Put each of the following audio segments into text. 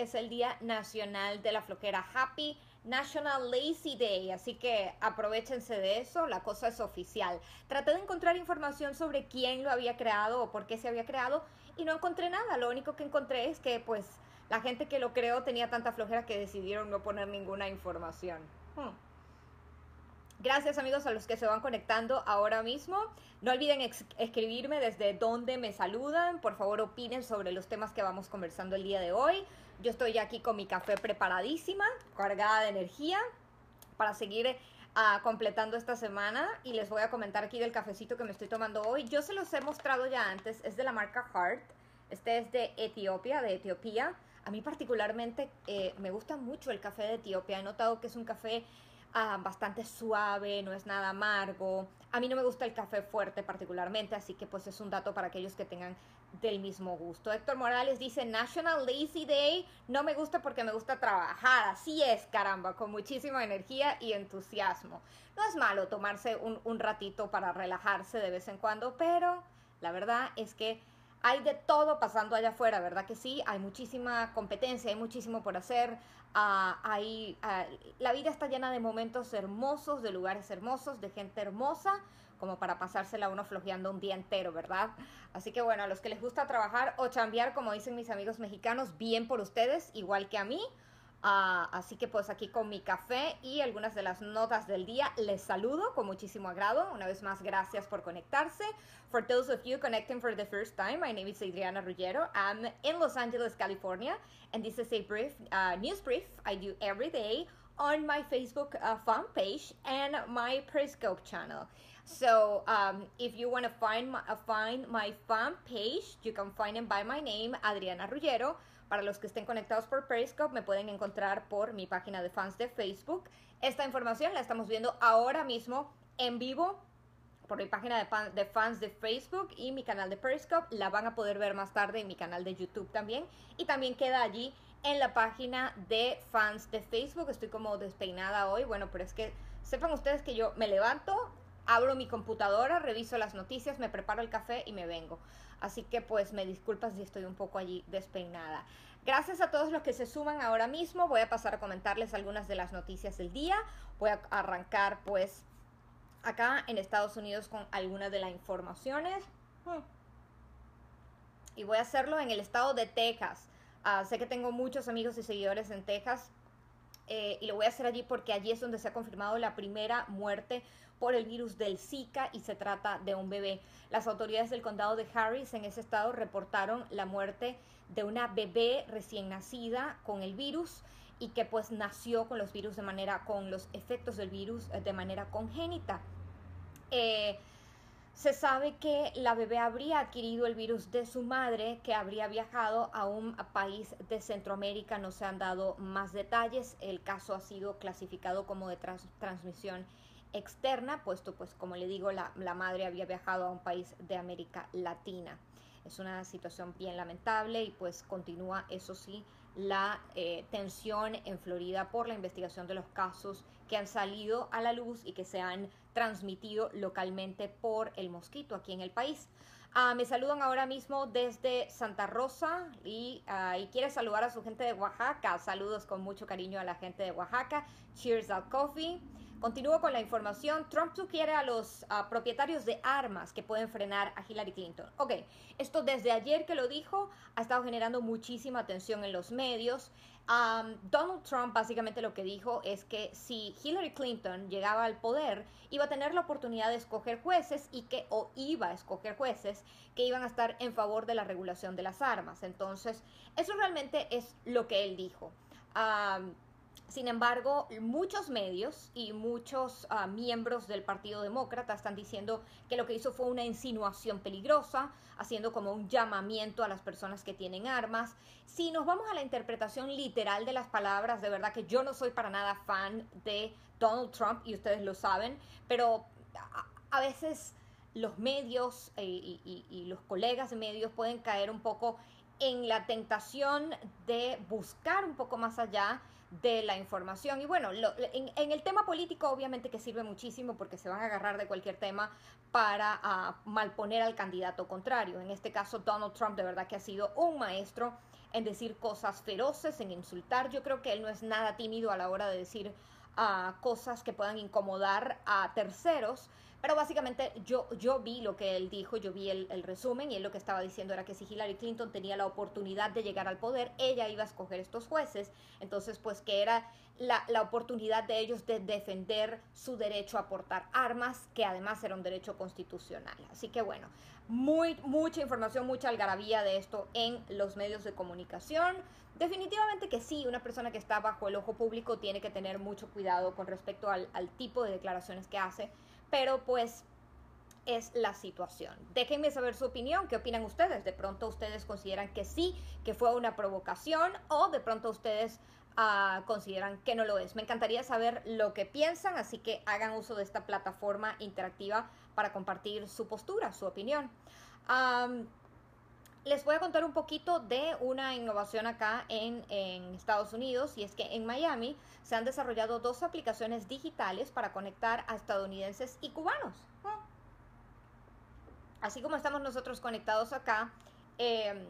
es el Día Nacional de la Flojera. Happy National Lazy Day, así que aprovechense de eso, la cosa es oficial. Traté de encontrar información sobre quién lo había creado o por qué se había creado y no encontré nada. Lo único que encontré es que pues la gente que lo creó tenía tanta flojera que decidieron no poner ninguna información. Hmm. Gracias amigos a los que se van conectando ahora mismo. No olviden escribirme desde donde me saludan. Por favor opinen sobre los temas que vamos conversando el día de hoy. Yo estoy aquí con mi café preparadísima, cargada de energía para seguir uh, completando esta semana y les voy a comentar aquí del cafecito que me estoy tomando hoy. Yo se los he mostrado ya antes, es de la marca Heart. Este es de Etiopía, de Etiopía. A mí particularmente eh, me gusta mucho el café de Etiopía. He notado que es un café Ah, bastante suave, no es nada amargo. A mí no me gusta el café fuerte particularmente, así que pues es un dato para aquellos que tengan del mismo gusto. Héctor Morales dice National Lazy Day, no me gusta porque me gusta trabajar, así es, caramba, con muchísima energía y entusiasmo. No es malo tomarse un, un ratito para relajarse de vez en cuando, pero la verdad es que hay de todo pasando allá afuera, ¿verdad que sí? Hay muchísima competencia, hay muchísimo por hacer, Ah, ah, la vida está llena de momentos hermosos, de lugares hermosos, de gente hermosa, como para pasársela uno flojeando un día entero, ¿verdad? Así que bueno, a los que les gusta trabajar o chambear, como dicen mis amigos mexicanos, bien por ustedes, igual que a mí. Uh, así que pues aquí con mi café y algunas de las notas del día les saludo con muchísimo agrado. Una vez más, gracias por conectarse. For those of you connecting for the first time, my name is Adriana Ruggiero. I'm in Los Angeles, California, and this is a brief uh, news brief I do every day on my Facebook uh, fan page and my Periscope channel. So um, if you want to find my, uh, find my fan page, you can find it by my name, Adriana Ruggiero. Para los que estén conectados por Periscope, me pueden encontrar por mi página de fans de Facebook. Esta información la estamos viendo ahora mismo en vivo por mi página de, fans de Facebook y mi canal de Periscope. La van a poder ver más tarde en mi canal de YouTube también. Y también queda allí en la página de fans de Facebook. Estoy como despeinada hoy. Bueno, pero es que sepan ustedes que yo me levanto, abro mi computadora, reviso las noticias, me preparo el café y me vengo. Así que pues me disculpas si estoy un poco allí despeinada. Gracias a todos los que se suman ahora mismo. Voy a pasar a comentarles algunas de las noticias del día. Voy a arrancar pues acá en Estados Unidos con algunas de las informaciones. Hmm. Y voy a hacerlo en el estado de Texas. Ah, sé que tengo muchos amigos y seguidores en Texas. Eh, y lo voy a hacer allí porque allí es donde se ha confirmado la primera muerte por el virus del Zika y se trata de un bebé. Las autoridades del condado de Harris en ese estado reportaron la muerte de una bebé recién nacida con el virus y que pues nació con los virus de manera, con los efectos del virus eh, de manera congénita. Eh, se sabe que la bebé habría adquirido el virus de su madre, que habría viajado a un país de Centroamérica. No se han dado más detalles. El caso ha sido clasificado como de transmisión externa, puesto pues como le digo, la, madre había viajado a un país de América Latina. Es una situación bien lamentable y pues continúa, eso sí, la eh, tensión en Florida por la investigación de los casos que han salido a la luz y que se han transmitido localmente por el mosquito aquí en el país. Ah, me saludan ahora mismo desde Santa Rosa y, uh, y, quiere saludar a su gente de Oaxaca. Saludos con mucho cariño a la gente de Oaxaca. Cheers al coffee. Continúo con la información. Trump sugiere a los propietarios de armas que pueden frenar a Hillary Clinton. Ok, esto desde ayer que lo dijo ha estado generando muchísima atención en los medios. Donald Trump básicamente lo que dijo es que si Hillary Clinton llegaba al poder, iba a tener la oportunidad de escoger jueces y que, o iba a escoger jueces que iban a estar en favor de la regulación de las armas. Entonces, eso realmente es lo que él dijo. Sin embargo, muchos medios y muchos ah, miembros del Partido Demócrata están diciendo que lo que hizo fue una insinuación peligrosa, haciendo como un llamamiento a las personas que tienen armas. Si nos vamos a la interpretación literal de las palabras, de verdad que yo no soy para nada fan de Donald Trump y ustedes lo saben, pero a, veces los medios eh, y, y los colegas de medios pueden caer un poco en la tentación de buscar un poco más allá de la información. Y bueno, en, el tema político obviamente que sirve muchísimo porque se van a agarrar de cualquier tema para uh, malponer al candidato contrario. En este caso, Donald Trump de verdad que ha sido un maestro en decir cosas feroces, en insultar. Yo creo que él no es nada tímido a la hora de decir uh, cosas que puedan incomodar a terceros. Pero básicamente yo, yo vi lo que él dijo, yo vi el, resumen y él lo que estaba diciendo era que si Hillary Clinton tenía la oportunidad de llegar al poder, ella iba a escoger estos jueces. Entonces, pues que era la, la oportunidad de ellos de defender su derecho a portar armas, que además era un derecho constitucional. Así que bueno, muy, mucha información, mucha algarabía de esto en los medios de comunicación. Definitivamente que sí, una persona que está bajo el ojo público tiene que tener mucho cuidado con respecto al tipo de declaraciones que hace pero pues es la situación. Déjenme saber su opinión, qué opinan ustedes. De pronto ustedes consideran que sí, que fue una provocación o de pronto ustedes uh, consideran que no lo es. Me encantaría saber lo que piensan, así que hagan uso de esta plataforma interactiva para compartir su postura, su opinión. Les voy a contar un poquito de una innovación acá en, Estados Unidos y es que en Miami se han desarrollado dos aplicaciones digitales para conectar a estadounidenses y cubanos. Así como estamos nosotros conectados acá, eh,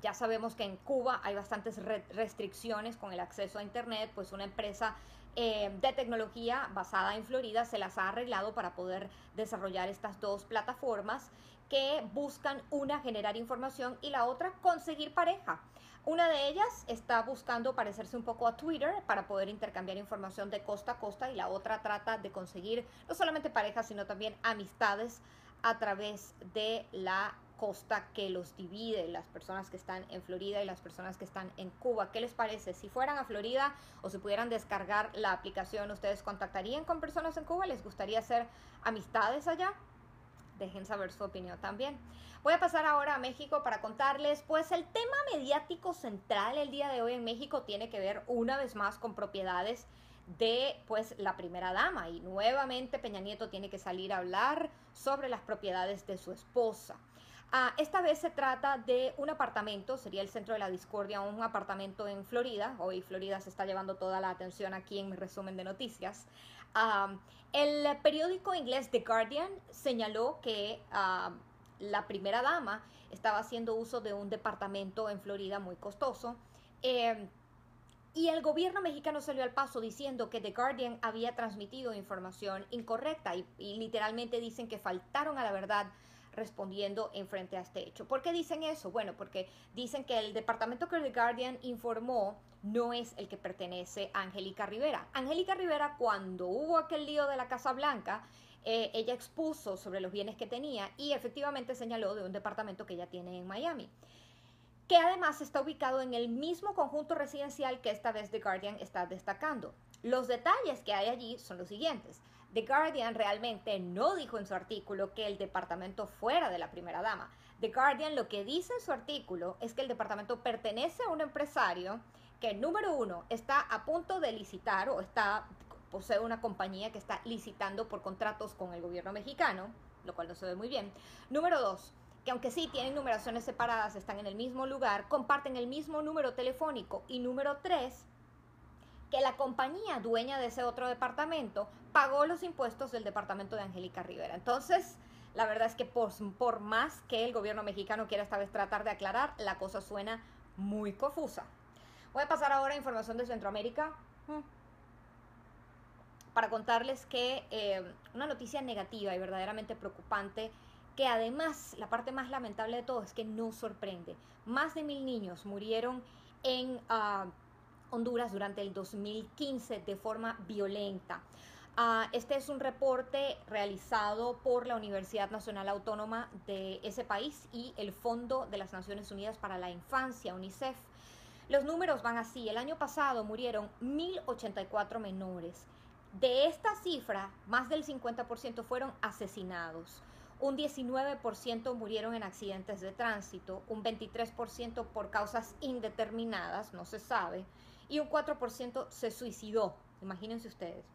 ya sabemos que en Cuba hay bastantes re restricciones con el acceso a Internet, pues una empresa eh, de tecnología basada en Florida se las ha arreglado para poder desarrollar estas dos plataformas que buscan una generar información y la otra conseguir pareja. Una de ellas está buscando parecerse un poco a Twitter para poder intercambiar información de costa a costa y la otra trata de conseguir no solamente parejas, sino también amistades a través de la costa que los divide, las personas que están en Florida y las personas que están en Cuba. ¿Qué les parece? Si fueran a Florida o si pudieran descargar la aplicación, ¿ustedes contactarían con personas en Cuba? ¿Les gustaría hacer amistades allá? Dejen saber su opinión también. Voy a pasar ahora a México para contarles, pues el tema mediático central el día de hoy en México tiene que ver una vez más con propiedades de pues la primera dama y nuevamente Peña Nieto tiene que salir a hablar sobre las propiedades de su esposa. Ah, esta vez se trata de un apartamento, sería el centro de la discordia, un apartamento en Florida. Hoy Florida se está llevando toda la atención aquí en mi resumen de noticias. El periódico inglés The Guardian señaló que la primera dama estaba haciendo uso de un departamento en Florida muy costoso. Eh, y el gobierno mexicano salió al paso diciendo que The Guardian había transmitido información incorrecta y literalmente dicen que faltaron a la verdad respondiendo en frente a este hecho. ¿Por qué dicen eso? Bueno, porque dicen que el departamento que The Guardian informó no es el que pertenece a Angélica Rivera. Angélica Rivera, cuando hubo aquel lío de la Casa Blanca, eh, ella expuso sobre los bienes que tenía y efectivamente señaló de un departamento que ella tiene en Miami que además está ubicado en el mismo conjunto residencial que esta vez The Guardian está destacando. Los detalles que hay allí son los siguientes. The Guardian realmente no dijo en su artículo que el departamento fuera de la primera dama. The Guardian lo que dice en su artículo es que el departamento pertenece a un empresario que, número uno, está a punto de licitar o está posee una compañía que está licitando por contratos con el gobierno mexicano, lo cual no se ve muy bien. Número dos, que aunque sí tienen numeraciones separadas, están en el mismo lugar, comparten el mismo número telefónico. Y número tres, que la compañía dueña de ese otro departamento pagó los impuestos del departamento de Angélica Rivera. Entonces, la verdad es que por, más que el gobierno mexicano quiera esta vez tratar de aclarar, la cosa suena muy confusa. Voy a pasar ahora a información de Centroamérica mm. para contarles que eh, una noticia negativa y verdaderamente preocupante que además la parte más lamentable de todo es que no sorprende. Más de mil niños murieron en uh, Honduras durante el 2015 de forma violenta. Uh, este es un reporte realizado por la Universidad Nacional Autónoma de ese país y el Fondo de las Naciones Unidas para la Infancia, UNICEF. Los números van así. El año pasado murieron 1.084 menores. De esta cifra, más del 50% fueron asesinados. Un 19% murieron en accidentes de tránsito, un 23% por causas indeterminadas, no se sabe, y un 4% se suicidó. Imagínense ustedes.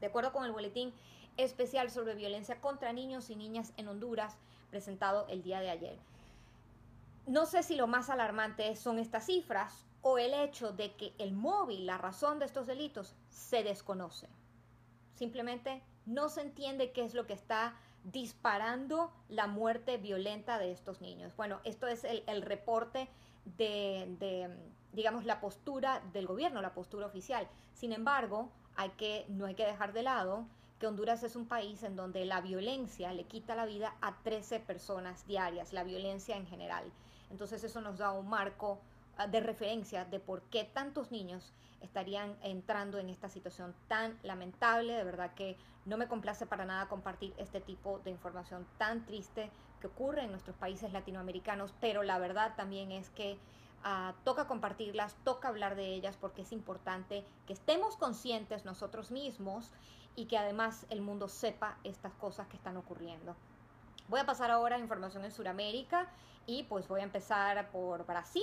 De acuerdo con el boletín especial sobre violencia contra niños y niñas en Honduras, presentado el día de ayer. No sé si lo más alarmante son estas cifras o el hecho de que el móvil, la razón de estos delitos, se desconoce. Simplemente no se entiende qué es lo que está disparando la muerte violenta de estos niños. Bueno, esto es el, el reporte de, digamos, la postura del gobierno, la postura oficial. Sin embargo, hay que, no hay que dejar de lado que Honduras es un país en donde la violencia le quita la vida a 13 personas diarias, la violencia en general. Entonces eso nos da un marco ah, de referencia de por qué tantos niños estarían entrando en esta situación tan lamentable. De verdad que no me complace para nada compartir este tipo de información tan triste que ocurre en nuestros países latinoamericanos, pero la verdad también es que uh, toca compartirlas, toca hablar de ellas porque es importante que estemos conscientes nosotros mismos y que además el mundo sepa estas cosas que están ocurriendo. Voy a pasar ahora a información en Sudamérica y pues voy a empezar por Brasil.